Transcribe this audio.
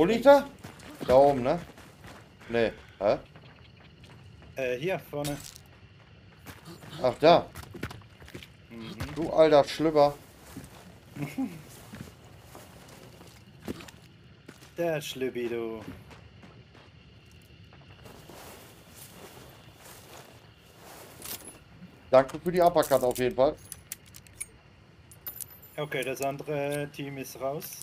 Wo liegt er? Da oben, ne? Ne. Hä? Äh, hier vorne. Ach, da. Mhm. Du alter Schlüpper. Der Schlüppi, du. Danke für die Uppercut auf jeden Fall. Okay, das andere Team ist raus.